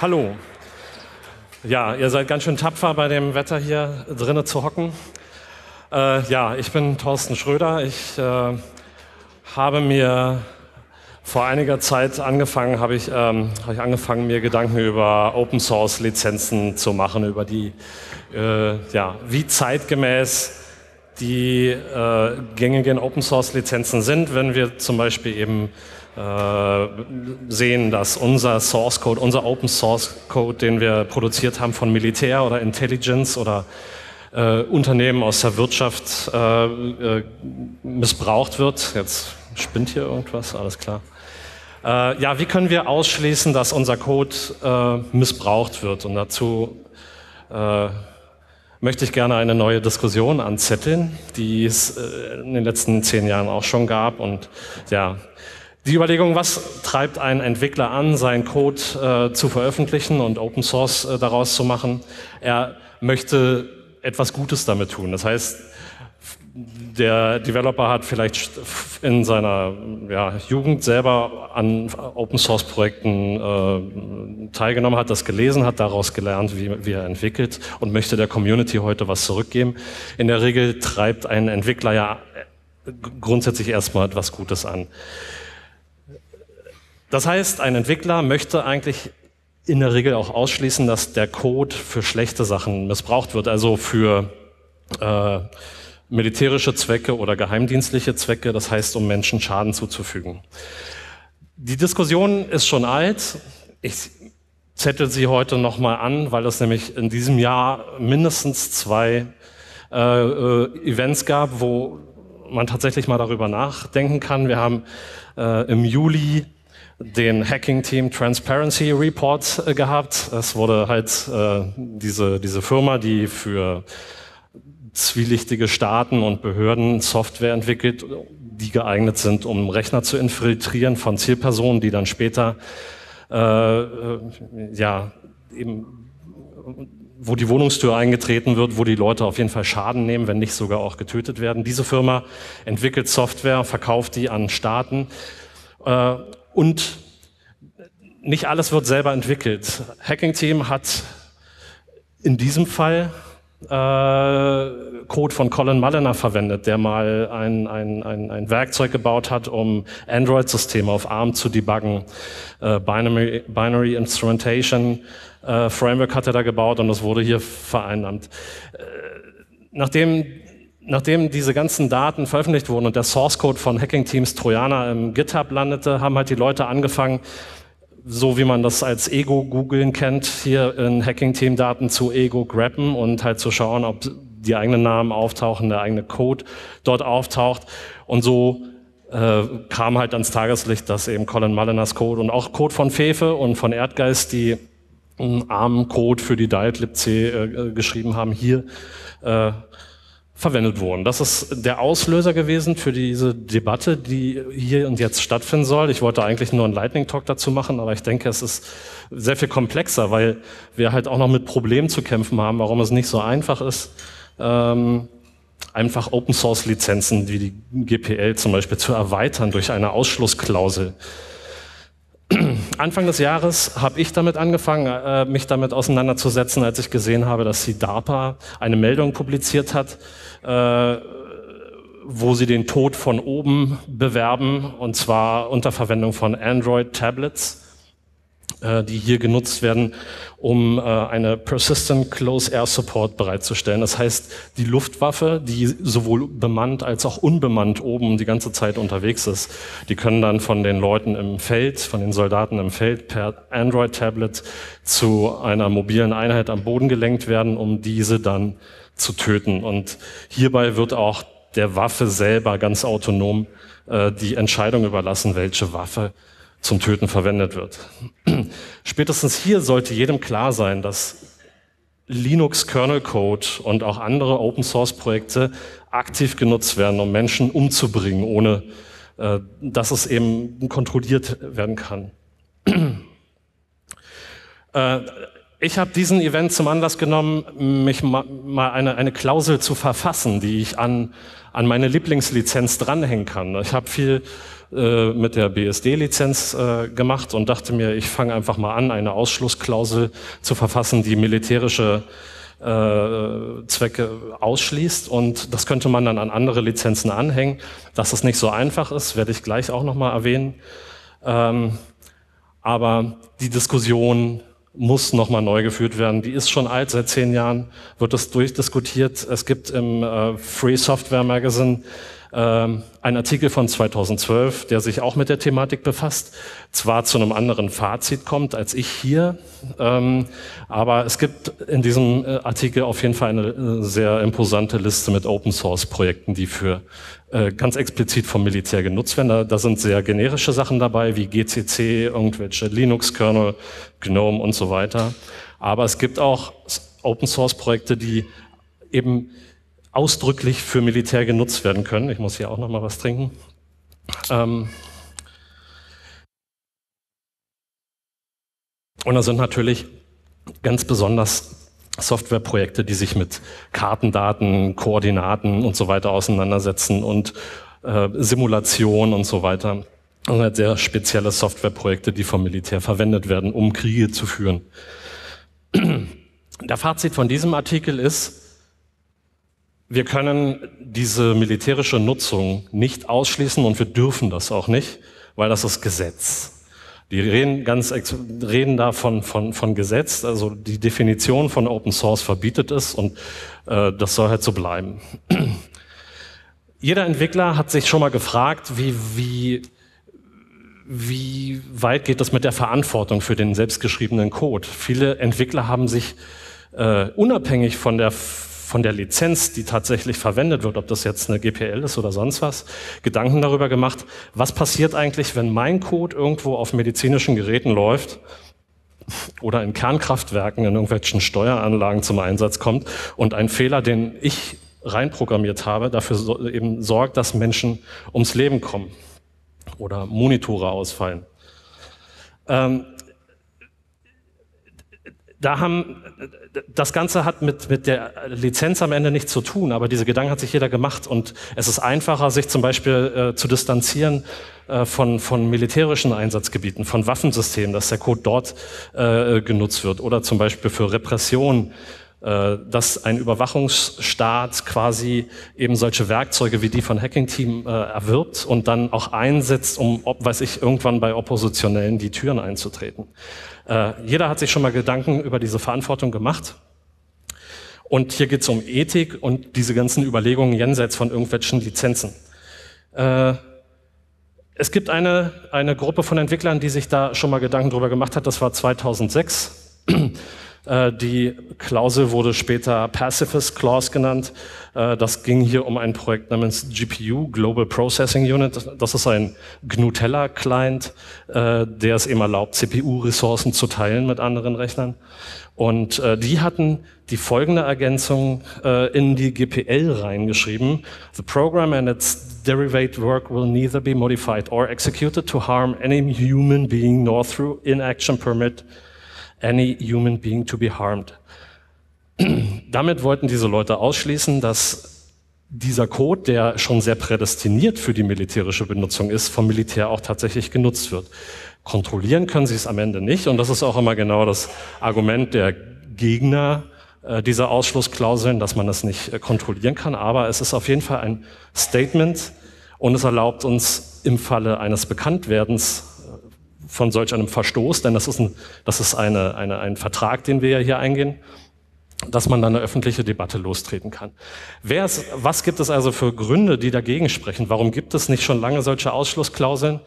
Hallo. Ja, ihr seid ganz schön tapfer bei dem Wetter hier drinnen zu hocken. Äh, ja, ich bin Thorsten Schröder. Ich äh, habe mir vor einiger Zeit angefangen, habe ich, ähm, hab ich angefangen, mir Gedanken über Open Source Lizenzen zu machen, über die, äh, ja, wie zeitgemäß die äh, gängigen Open Source Lizenzen sind, wenn wir zum Beispiel eben sehen, dass unser Source Code, unser Open Source Code, den wir produziert haben von Militär oder Intelligence oder äh, Unternehmen aus der Wirtschaft äh, äh, missbraucht wird. Jetzt spinnt hier irgendwas, alles klar. Äh, ja, wie können wir ausschließen, dass unser Code äh, missbraucht wird? Und dazu möchte ich gerne eine neue Diskussion anzetteln, die es in den letzten zehn Jahren auch schon gab. Und ja, die Überlegung, was treibt einen Entwickler an, seinen Code äh, zu veröffentlichen und Open Source äh, daraus zu machen? Er möchte etwas Gutes damit tun. Das heißt, der Developer hat vielleicht in seiner ja, Jugend selber an Open Source Projekten äh, teilgenommen, hat das gelesen, hat daraus gelernt, wie, wie er entwickelt und möchte der Community heute was zurückgeben. In der Regel treibt ein Entwickler ja grundsätzlich erstmal etwas Gutes an. Das heißt, ein Entwickler möchte eigentlich in der Regel auch ausschließen, dass der Code für schlechte Sachen missbraucht wird, also für äh, militärische Zwecke oder geheimdienstliche Zwecke, das heißt, um Menschen Schaden zuzufügen. Die Diskussion ist schon alt. Ich zettel sie heute nochmal an, weil es nämlich in diesem Jahr mindestens zwei äh, äh, Events gab, wo man tatsächlich mal darüber nachdenken kann. Wir haben äh, im Juli den Hacking Team Transparency Report äh, gehabt. Es wurde halt äh, diese, diese Firma, die für zwielichtige Staaten und Behörden Software entwickelt, die geeignet sind, um Rechner zu infiltrieren von Zielpersonen, die dann später äh, äh ja eben wo die Wohnungstür eingetreten wird, wo die Leute auf jeden Fall Schaden nehmen, wenn nicht sogar auch getötet werden. Diese Firma entwickelt Software, verkauft die an Staaten. Äh, und nicht alles wird selber entwickelt. Hacking Team hat in diesem Fall äh, Code von Colin Mulliner verwendet, der mal ein, ein, ein, ein Werkzeug gebaut hat, um Android-Systeme auf ARM zu debuggen. Äh, Binary, Binary Instrumentation äh, Framework hat er da gebaut und das wurde hier vereinnahmt. Äh, nachdem nachdem diese ganzen Daten veröffentlicht wurden und der Source Code von Hacking Teams Trojaner im GitHub landete, haben halt die Leute angefangen, so wie man das als Ego-Googeln kennt, hier in Hacking-Team-Daten zu Ego-Grappen und halt zu schauen, ob die eigenen Namen auftauchen, der eigene Code dort auftaucht. Und so äh, kam halt ans Tageslicht, dass eben Colin Mulliners Code und auch Code von Fefe und von Erdgeist, die einen armen Code für die Diet libc äh, geschrieben haben, hier äh, verwendet wurden. Das ist der Auslöser gewesen für diese Debatte, die hier und jetzt stattfinden soll. Ich wollte eigentlich nur einen Lightning Talk dazu machen, aber ich denke, es ist sehr viel komplexer, weil wir halt auch noch mit Problemen zu kämpfen haben, warum es nicht so einfach ist, ähm, einfach Open Source Lizenzen wie die GPL zum Beispiel zu erweitern durch eine Ausschlussklausel. Anfang des Jahres habe ich damit angefangen, äh, mich damit auseinanderzusetzen, als ich gesehen habe, dass die DARPA eine Meldung publiziert hat, äh, wo sie den Tod von oben bewerben, und zwar unter Verwendung von Android-Tablets die hier genutzt werden, um äh, eine Persistent Close Air Support bereitzustellen. Das heißt, die Luftwaffe, die sowohl bemannt als auch unbemannt oben die ganze Zeit unterwegs ist, die können dann von den Leuten im Feld, von den Soldaten im Feld per Android-Tablet zu einer mobilen Einheit am Boden gelenkt werden, um diese dann zu töten. Und hierbei wird auch der Waffe selber ganz autonom äh, die Entscheidung überlassen, welche Waffe zum Töten verwendet wird. Spätestens hier sollte jedem klar sein, dass Linux Kernel Code und auch andere Open Source Projekte aktiv genutzt werden, um Menschen umzubringen, ohne äh, dass es eben kontrolliert werden kann. äh, ich habe diesen Event zum Anlass genommen, mich mal eine, eine Klausel zu verfassen, die ich an, an meine Lieblingslizenz dranhängen kann. Ich habe viel äh, mit der BSD-Lizenz äh, gemacht und dachte mir, ich fange einfach mal an, eine Ausschlussklausel zu verfassen, die militärische äh, Zwecke ausschließt und das könnte man dann an andere Lizenzen anhängen. Dass das nicht so einfach ist, werde ich gleich auch nochmal erwähnen. Ähm, aber die Diskussion muss nochmal neu geführt werden. Die ist schon alt, seit zehn Jahren wird das durchdiskutiert. Es gibt im äh, Free Software Magazine ein Artikel von 2012, der sich auch mit der Thematik befasst, zwar zu einem anderen Fazit kommt als ich hier, ähm, aber es gibt in diesem äh, Artikel auf jeden Fall eine äh, sehr imposante Liste mit Open Source Projekten, die für äh, ganz explizit vom Militär genutzt werden. Da, sind sehr generische Sachen dabei, wie GCC, irgendwelche Linux-Kernel, GNOME und so weiter. Aber es gibt auch Open Source Projekte, die eben ausdrücklich für Militär genutzt werden können. Ich muss hier auch noch mal was trinken. Ähm und da sind natürlich ganz besonders Softwareprojekte, die sich mit Kartendaten, Koordinaten und so weiter auseinandersetzen und äh, Simulation und so weiter. Und halt sehr spezielle Softwareprojekte, die vom Militär verwendet werden, um Kriege zu führen. Der Fazit von diesem Artikel ist, wir können diese militärische Nutzung nicht ausschließen und wir dürfen das auch nicht, weil das ist Gesetz. Die reden ganz reden da von, von, von Gesetz, also die Definition von Open Source verbietet es und äh, das soll halt so bleiben. Jeder Entwickler hat sich schon mal gefragt, wie, wie, wie weit geht das mit der Verantwortung für den selbstgeschriebenen Code? Viele Entwickler haben sich äh, unabhängig von der von der Lizenz, die tatsächlich verwendet wird, ob das jetzt eine GPL ist oder sonst was, Gedanken darüber gemacht, was passiert eigentlich, wenn mein Code irgendwo auf medizinischen Geräten läuft oder in Kernkraftwerken, in irgendwelchen Steueranlagen zum Einsatz kommt und ein Fehler, den ich reinprogrammiert habe, dafür eben sorgt, dass Menschen ums Leben kommen oder Monitore ausfallen. Ähm, da haben, das Ganze hat mit, mit der Lizenz am Ende nichts zu tun, aber diese Gedanken hat sich jeder gemacht und es ist einfacher, sich zum Beispiel äh, zu distanzieren äh, von, von militärischen Einsatzgebieten, von Waffensystemen, dass der Code dort äh, genutzt wird oder zum Beispiel für Repression, äh, dass ein Überwachungsstaat quasi eben solche Werkzeuge wie die von Hacking Team äh, erwirbt und dann auch einsetzt, um, ob, weiß ich, irgendwann bei Oppositionellen die Türen einzutreten. Äh, jeder hat sich schon mal Gedanken über diese Verantwortung gemacht. Und hier geht es um Ethik und diese ganzen Überlegungen jenseits von irgendwelchen Lizenzen. Äh, es gibt eine, eine Gruppe von Entwicklern, die sich da schon mal Gedanken drüber gemacht hat. Das war 2006. Äh, die Klausel wurde später Pacifist Clause genannt. Äh, das ging hier um ein Projekt namens GPU, Global Processing Unit. Das ist ein GNUTella-Client, äh, der es eben erlaubt, CPU-Ressourcen zu teilen mit anderen Rechnern. Und die hatten die folgende Ergänzung in die GPL reingeschrieben. The program and its derivate work will neither be modified or executed to harm any human being nor through inaction permit any human being to be harmed. Damit wollten diese Leute ausschließen, dass dieser Code, der schon sehr prädestiniert für die militärische Benutzung ist, vom Militär auch tatsächlich genutzt wird. Kontrollieren können sie es am Ende nicht und das ist auch immer genau das Argument der Gegner äh, dieser Ausschlussklauseln, dass man das nicht äh, kontrollieren kann, aber es ist auf jeden Fall ein Statement und es erlaubt uns im Falle eines Bekanntwerdens von solch einem Verstoß, denn das ist, ein, das ist eine, eine, ein Vertrag, den wir ja hier eingehen, dass man dann eine öffentliche Debatte lostreten kann. Wer ist, was gibt es also für Gründe, die dagegen sprechen? Warum gibt es nicht schon lange solche Ausschlussklauseln?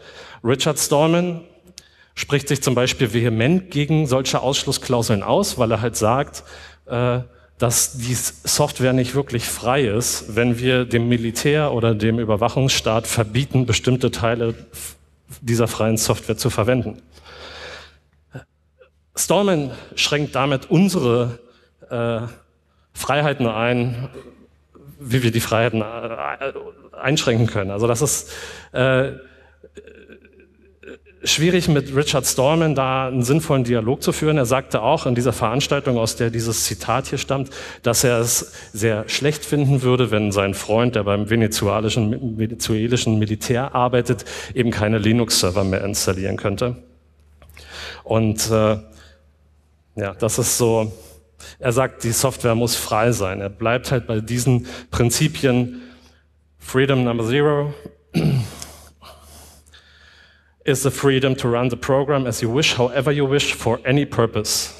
Richard Stallman spricht sich zum Beispiel vehement gegen solche Ausschlussklauseln aus, weil er halt sagt, äh, dass die Software nicht wirklich frei ist, wenn wir dem Militär oder dem Überwachungsstaat verbieten, bestimmte Teile dieser freien Software zu verwenden. Stallman schränkt damit unsere äh, Freiheiten ein, wie wir die Freiheiten äh, einschränken können. Also das ist, äh, schwierig mit Richard Stallman da einen sinnvollen Dialog zu führen. Er sagte auch in dieser Veranstaltung, aus der dieses Zitat hier stammt, dass er es sehr schlecht finden würde, wenn sein Freund, der beim venezuelischen, venezuelischen Militär arbeitet, eben keine Linux-Server mehr installieren könnte. Und äh, ja, das ist so, er sagt, die Software muss frei sein. Er bleibt halt bei diesen Prinzipien Freedom Number Zero, is the freedom to run the program as you wish, however you wish, for any purpose.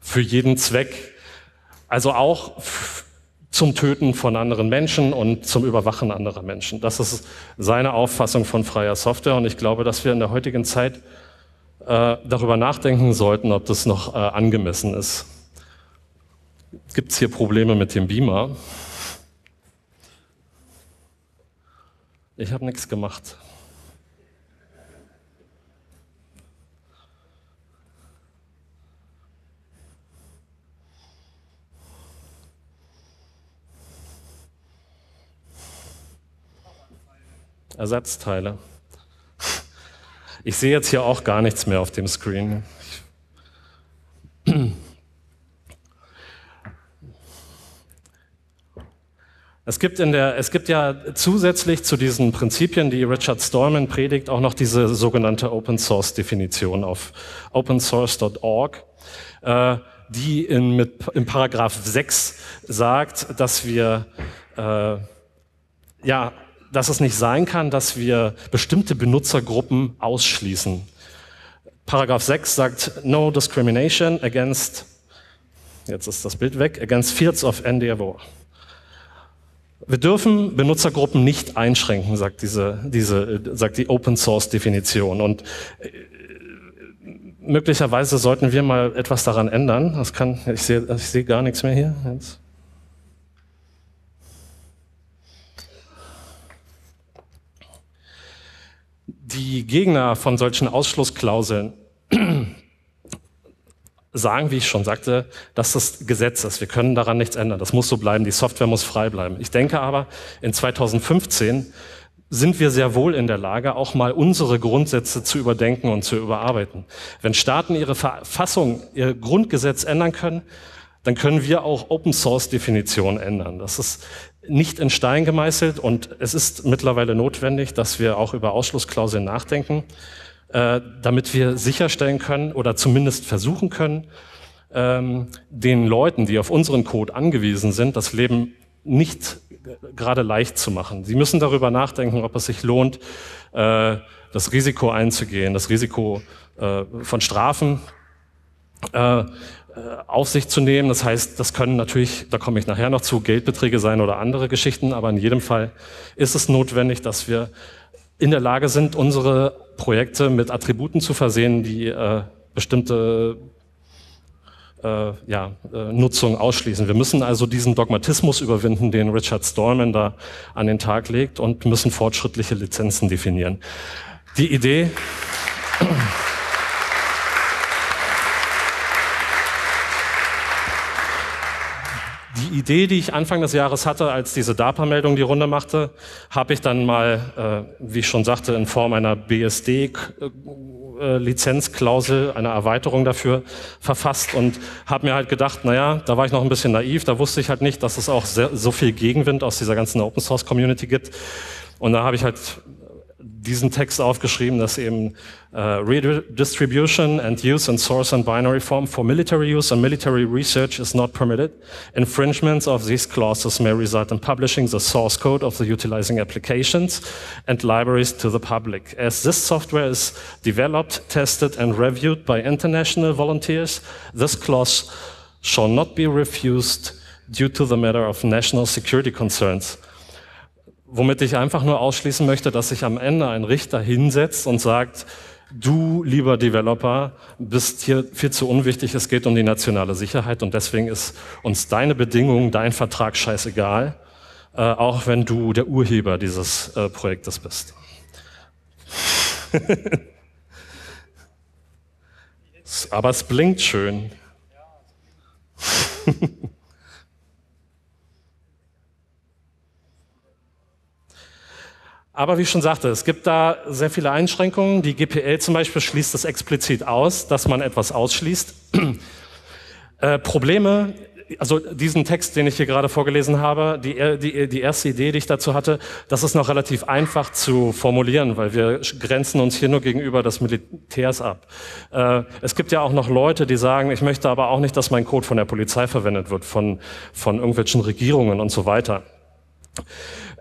Für jeden Zweck. Also auch zum Töten von anderen Menschen und zum Überwachen anderer Menschen. Das ist seine Auffassung von freier Software und ich glaube, dass wir in der heutigen Zeit äh, darüber nachdenken sollten, ob das noch äh, angemessen ist. Gibt es hier Probleme mit dem Beamer? Ich habe nichts gemacht. Ersatzteile. Ich sehe jetzt hier auch gar nichts mehr auf dem Screen. Es gibt, in der, es gibt ja zusätzlich zu diesen Prinzipien, die Richard Stallman predigt, auch noch diese sogenannte Open Source Definition auf opensource.org, äh, die in, mit, in Paragraph 6 sagt, dass wir äh, ja, dass es nicht sein kann, dass wir bestimmte Benutzergruppen ausschließen. Paragraph 6 sagt No discrimination against, jetzt ist das Bild weg, against fields of Endeavor. Wir dürfen Benutzergruppen nicht einschränken, sagt diese, diese, sagt die Open Source Definition. Und äh, möglicherweise sollten wir mal etwas daran ändern. Das kann, ich sehe, ich sehe gar nichts mehr hier. Jetzt. Die Gegner von solchen Ausschlussklauseln sagen, wie ich schon sagte, dass das Gesetz ist. Wir können daran nichts ändern. Das muss so bleiben. Die Software muss frei bleiben. Ich denke aber, in 2015 sind wir sehr wohl in der Lage, auch mal unsere Grundsätze zu überdenken und zu überarbeiten. Wenn Staaten ihre Verfassung, ihr Grundgesetz ändern können, dann können wir auch Open Source Definitionen ändern. Das ist nicht in Stein gemeißelt und es ist mittlerweile notwendig, dass wir auch über Ausschlussklauseln nachdenken, äh, damit wir sicherstellen können oder zumindest versuchen können, ähm, den Leuten, die auf unseren Code angewiesen sind, das Leben nicht gerade leicht zu machen. Sie müssen darüber nachdenken, ob es sich lohnt, äh, das Risiko einzugehen, das Risiko äh, von Strafen auf sich zu nehmen. Das heißt, das können natürlich, da komme ich nachher noch zu, Geldbeträge sein oder andere Geschichten, aber in jedem Fall ist es notwendig, dass wir in der Lage sind, unsere Projekte mit Attributen zu versehen, die äh, bestimmte äh, ja, äh, Nutzung ausschließen. Wir müssen also diesen Dogmatismus überwinden, den Richard Stallman da an den Tag legt und müssen fortschrittliche Lizenzen definieren. Die Idee Die Idee, die ich Anfang des Jahres hatte, als diese DARPA-Meldung die Runde machte, habe ich dann mal, äh, wie ich schon sagte, in Form einer BSD-Lizenzklausel, einer Erweiterung dafür verfasst und habe mir halt gedacht, naja, da war ich noch ein bisschen naiv, da wusste ich halt nicht, dass es auch sehr, so viel Gegenwind aus dieser ganzen Open-Source-Community gibt. Und da habe ich halt diesen Text aufgeschrieben, dass eben uh, redistribution and use in source and binary form for military use and military research is not permitted. Infringements of these clauses may result in publishing the source code of the utilizing applications and libraries to the public. As this software is developed, tested and reviewed by international volunteers, this clause shall not be refused due to the matter of national security concerns womit ich einfach nur ausschließen möchte, dass sich am Ende ein Richter hinsetzt und sagt, du, lieber Developer, bist hier viel zu unwichtig, es geht um die nationale Sicherheit und deswegen ist uns deine Bedingung, dein Vertrag scheißegal, äh, auch wenn du der Urheber dieses äh, Projektes bist. Aber es blinkt schön. Aber wie ich schon sagte, es gibt da sehr viele Einschränkungen. Die GPL zum Beispiel schließt es explizit aus, dass man etwas ausschließt. äh, Probleme also diesen Text, den ich hier gerade vorgelesen habe, die, die, die erste Idee, die ich dazu hatte, das ist noch relativ einfach zu formulieren, weil wir grenzen uns hier nur gegenüber des Militärs ab. Äh, es gibt ja auch noch Leute, die sagen, ich möchte aber auch nicht, dass mein Code von der Polizei verwendet wird, von, von irgendwelchen Regierungen und so weiter.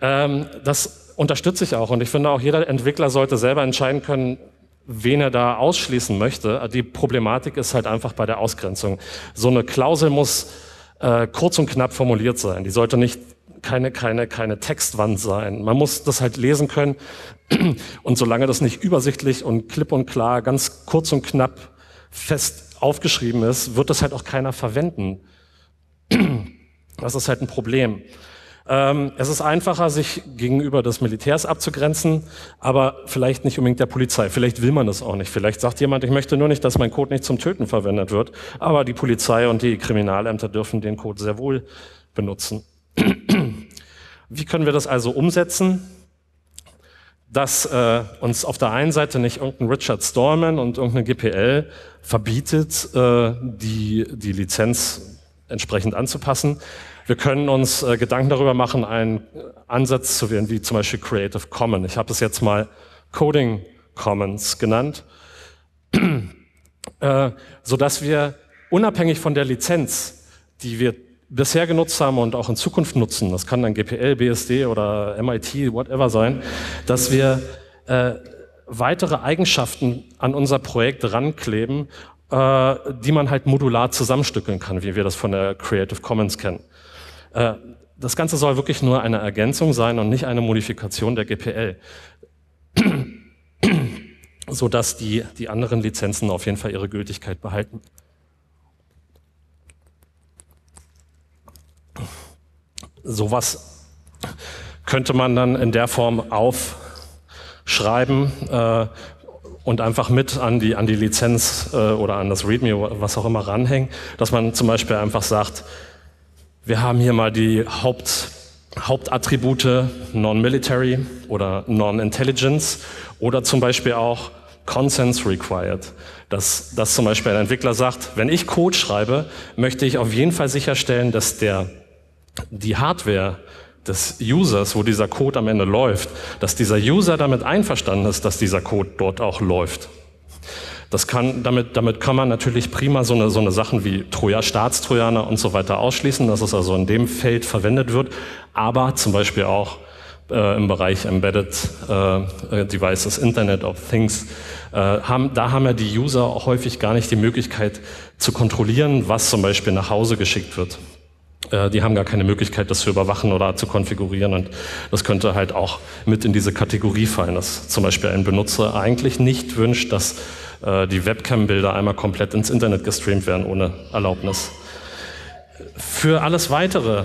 Ähm, das unterstütze ich auch und ich finde auch, jeder Entwickler sollte selber entscheiden können, wen er da ausschließen möchte. Die Problematik ist halt einfach bei der Ausgrenzung. So eine Klausel muss äh, kurz und knapp formuliert sein. Die sollte nicht keine, keine, keine Textwand sein. Man muss das halt lesen können. Und solange das nicht übersichtlich und klipp und klar, ganz kurz und knapp fest aufgeschrieben ist, wird das halt auch keiner verwenden. Das ist halt ein Problem. Ähm, es ist einfacher, sich gegenüber des Militärs abzugrenzen, aber vielleicht nicht unbedingt der Polizei. Vielleicht will man das auch nicht. Vielleicht sagt jemand, ich möchte nur nicht, dass mein Code nicht zum Töten verwendet wird, aber die Polizei und die Kriminalämter dürfen den Code sehr wohl benutzen. Wie können wir das also umsetzen? dass äh, uns auf der einen Seite nicht irgendein Richard Stallman und irgendeine GPL verbietet, äh, die, die Lizenz entsprechend anzupassen, wir können uns äh, Gedanken darüber machen, einen Ansatz zu wählen, wie zum Beispiel Creative Commons. Ich habe es jetzt mal Coding Commons genannt, äh, so dass wir unabhängig von der Lizenz, die wir bisher genutzt haben und auch in Zukunft nutzen, das kann dann GPL, BSD oder MIT, whatever sein, dass wir äh, weitere Eigenschaften an unser Projekt rankleben, äh, die man halt modular zusammenstückeln kann, wie wir das von der Creative Commons kennen. Äh, das Ganze soll wirklich nur eine Ergänzung sein und nicht eine Modifikation der GPL, sodass die, die anderen Lizenzen auf jeden Fall ihre Gültigkeit behalten. Sowas könnte man dann in der Form aufschreiben äh, und einfach mit an die, an die Lizenz äh, oder an das README, was auch immer ranhängen, dass man zum Beispiel einfach sagt, wir haben hier mal die Haupt, Hauptattribute Non-Military oder Non-Intelligence oder zum Beispiel auch Consens Required. Dass, dass zum Beispiel ein Entwickler sagt, wenn ich Code schreibe, möchte ich auf jeden Fall sicherstellen, dass der, die Hardware des Users, wo dieser Code am Ende läuft, dass dieser User damit einverstanden ist, dass dieser Code dort auch läuft. Das kann, damit, damit kann man natürlich prima so eine, so eine Sachen wie Troja, Staatstrojaner und so weiter ausschließen, dass es also in dem Feld verwendet wird, aber zum Beispiel auch äh, im Bereich Embedded äh, Devices, Internet of Things, äh, haben, da haben ja die User auch häufig gar nicht die Möglichkeit zu kontrollieren, was zum Beispiel nach Hause geschickt wird. Äh, die haben gar keine Möglichkeit, das zu überwachen oder zu konfigurieren. Und das könnte halt auch mit in diese Kategorie fallen, dass zum Beispiel ein Benutzer eigentlich nicht wünscht, dass äh, die Webcam-Bilder einmal komplett ins Internet gestreamt werden ohne Erlaubnis. Für alles Weitere,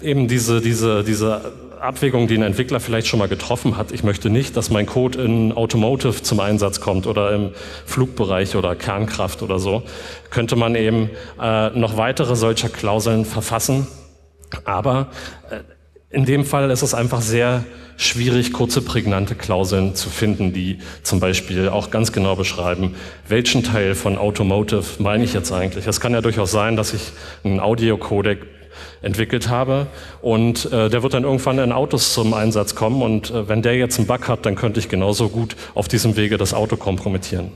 eben diese, diese, diese Abwägung, die ein Entwickler vielleicht schon mal getroffen hat, ich möchte nicht, dass mein Code in Automotive zum Einsatz kommt oder im Flugbereich oder Kernkraft oder so, könnte man eben äh, noch weitere solcher Klauseln verfassen. Aber äh, in dem Fall ist es einfach sehr schwierig, kurze, prägnante Klauseln zu finden, die zum Beispiel auch ganz genau beschreiben, welchen Teil von Automotive meine ich jetzt eigentlich. Es kann ja durchaus sein, dass ich einen Audiocodec entwickelt habe und äh, der wird dann irgendwann in Autos zum Einsatz kommen und äh, wenn der jetzt einen Bug hat, dann könnte ich genauso gut auf diesem Wege das Auto kompromittieren.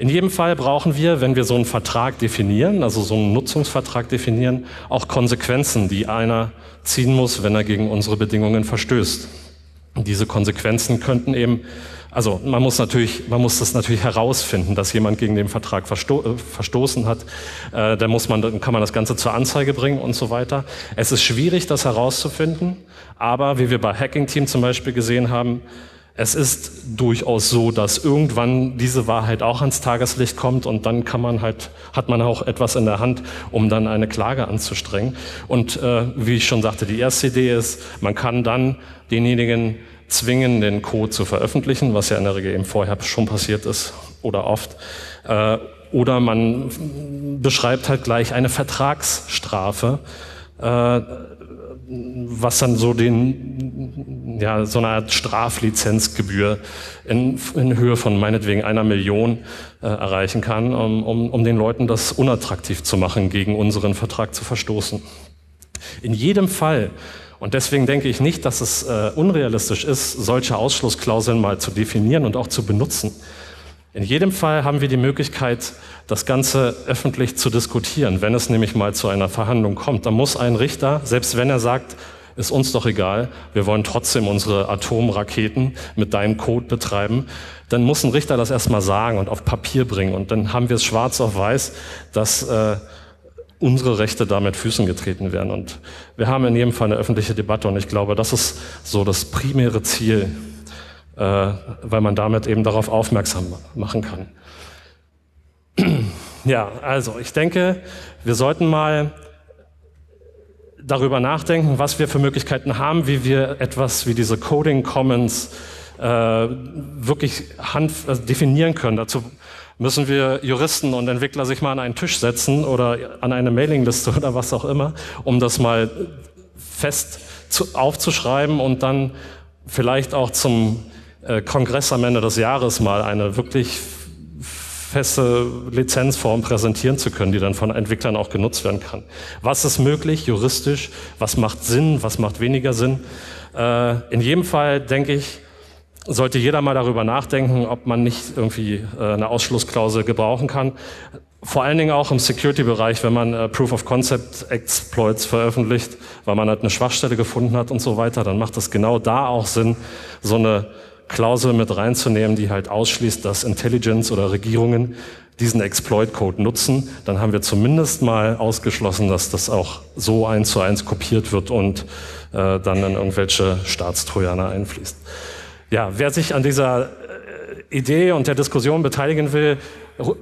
In jedem Fall brauchen wir, wenn wir so einen Vertrag definieren, also so einen Nutzungsvertrag definieren, auch Konsequenzen, die einer ziehen muss, wenn er gegen unsere Bedingungen verstößt. Diese Konsequenzen könnten eben, also man muss natürlich, man muss das natürlich herausfinden, dass jemand gegen den Vertrag versto äh, verstoßen hat. Äh, dann muss man, dann kann man das Ganze zur Anzeige bringen und so weiter. Es ist schwierig, das herauszufinden, aber wie wir bei Hacking Team zum Beispiel gesehen haben, es ist durchaus so, dass irgendwann diese Wahrheit auch ans Tageslicht kommt und dann kann man halt, hat man auch etwas in der Hand, um dann eine Klage anzustrengen. Und äh, wie ich schon sagte, die erste Idee ist, man kann dann denjenigen zwingen, den Code zu veröffentlichen, was ja in der Regel eben vorher schon passiert ist oder oft. Äh, oder man beschreibt halt gleich eine Vertragsstrafe. Äh, was dann so den, ja, so eine Art Straflizenzgebühr in, in Höhe von meinetwegen einer Million äh, erreichen kann, um, um, um den Leuten das unattraktiv zu machen, gegen unseren Vertrag zu verstoßen. In jedem Fall, und deswegen denke ich nicht, dass es äh, unrealistisch ist, solche Ausschlussklauseln mal zu definieren und auch zu benutzen. In jedem Fall haben wir die Möglichkeit, das Ganze öffentlich zu diskutieren. Wenn es nämlich mal zu einer Verhandlung kommt, dann muss ein Richter, selbst wenn er sagt, ist uns doch egal, wir wollen trotzdem unsere Atomraketen mit deinem Code betreiben, dann muss ein Richter das erstmal sagen und auf Papier bringen. Und dann haben wir es schwarz auf weiß, dass äh, unsere Rechte da mit Füßen getreten werden. Und wir haben in jedem Fall eine öffentliche Debatte und ich glaube, das ist so das primäre Ziel äh, weil man damit eben darauf aufmerksam machen kann. Ja, also ich denke, wir sollten mal darüber nachdenken, was wir für Möglichkeiten haben, wie wir etwas wie diese Coding Commons äh, wirklich hand, also definieren können. Dazu müssen wir Juristen und Entwickler sich mal an einen Tisch setzen oder an eine Mailingliste oder was auch immer, um das mal fest zu, aufzuschreiben und dann vielleicht auch zum äh, Kongress am Ende des Jahres mal eine wirklich feste Lizenzform präsentieren zu können, die dann von Entwicklern auch genutzt werden kann. Was ist möglich juristisch? Was macht Sinn? Was macht weniger Sinn? Äh, in jedem Fall denke ich, sollte jeder mal darüber nachdenken, ob man nicht irgendwie äh, eine Ausschlussklausel gebrauchen kann. Vor allen Dingen auch im Security-Bereich, wenn man äh, Proof of Concept Exploits veröffentlicht, weil man halt eine Schwachstelle gefunden hat und so weiter, dann macht es genau da auch Sinn, so eine Klausel mit reinzunehmen, die halt ausschließt, dass Intelligence oder Regierungen diesen Exploit-Code nutzen, dann haben wir zumindest mal ausgeschlossen, dass das auch so eins zu eins kopiert wird und äh, dann in irgendwelche Staatstrojaner einfließt. Ja, wer sich an dieser äh, Idee und der Diskussion beteiligen will,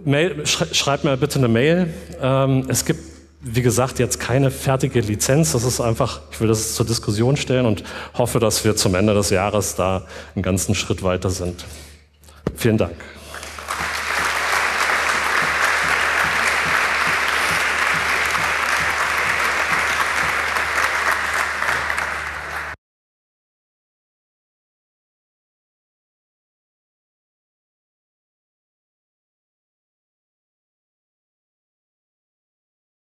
mail, schreibt mir bitte eine Mail. Ähm, es gibt wie gesagt, jetzt keine fertige Lizenz. Das ist einfach, ich will das zur Diskussion stellen und hoffe, dass wir zum Ende des Jahres da einen ganzen Schritt weiter sind. Vielen Dank.